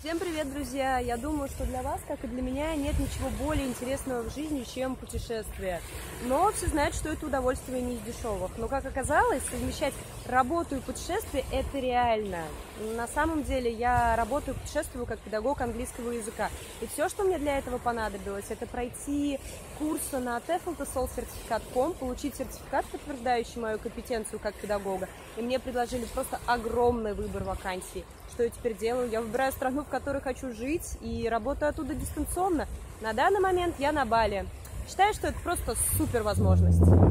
Всем привет, друзья! Я думаю, что для вас, как и для меня, нет ничего более интересного в жизни, чем путешествие. Но все знают, что это удовольствие не из дешевых. Но, как оказалось, совмещать работу и путешествие – это реально. На самом деле, я работаю и путешествую как педагог английского языка. И все, что мне для этого понадобилось, это пройти курсы на TEFL-TESOL получить сертификат, подтверждающий мою компетенцию как педагога. И мне предложили просто огромный выбор вакансий. Что я теперь делаю? Я выбираю страну, в которой хочу жить, и работаю оттуда дистанционно. На данный момент я на Бали. Считаю, что это просто супер возможность.